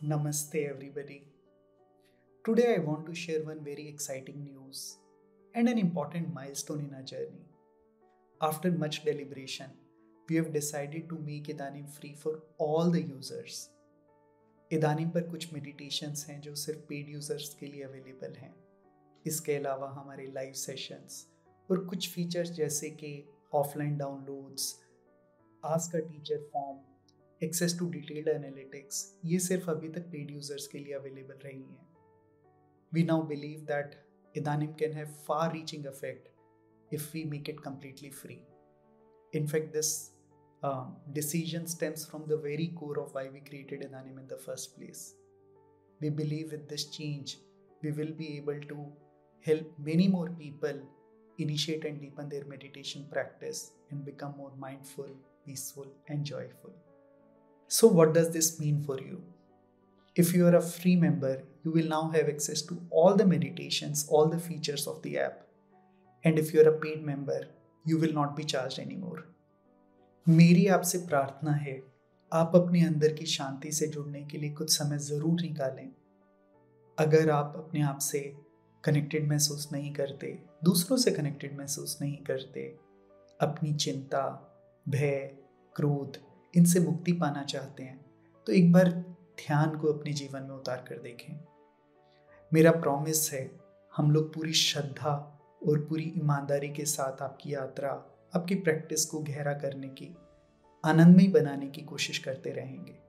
Namaste, everybody. Today, I want to share one very exciting news and an important milestone in our journey. After much deliberation, we have decided to make Idanim free for all the users. इदानिम पर कुछ meditations हैं जो सिर्फ़ paid users के लिए available हैं इसके अलावा हमारे लाइव सेशंस और कुछ फीचर्स जैसे कि ऑफलाइन डाउनलोड्स आस्क का teacher form access to detailed analytics ये सिर्फ अभी तक पेड यूजर्स के लिए अवेलेबल रही हैं we now believe that इदानिम can have far reaching effect if we make it completely free. In fact, this um, decision stems from the very core of why we created Idanim in the first place. We believe with this change, we will be able to help many more people initiate and deepen their meditation practice and become more mindful, peaceful, and joyful. So, what does this mean for you? If you are a free member, you will now have access to all the meditations, all the features of the app. And if you are a paid member, you will not be charged anymore. मेरी आपसे प्रार्थना है आप अपने अंदर की शांति से जुड़ने के लिए कुछ समय ज़रूर निकालें अगर आप अपने आप से कनेक्टेड महसूस नहीं करते दूसरों से कनेक्टेड महसूस नहीं करते अपनी चिंता भय क्रोध इनसे मुक्ति पाना चाहते हैं तो एक बार ध्यान को अपने जीवन में उतार कर देखें। मेरा प्रॉमिस है, हम लोग पूरी श्रद्धा और पूरी ईमानदारी के साथ आपकी यात्रा, आपकी प्रैक्टिस को गहरा करने की, आनंदमय बनाने की कोशिश करते रहेंगे।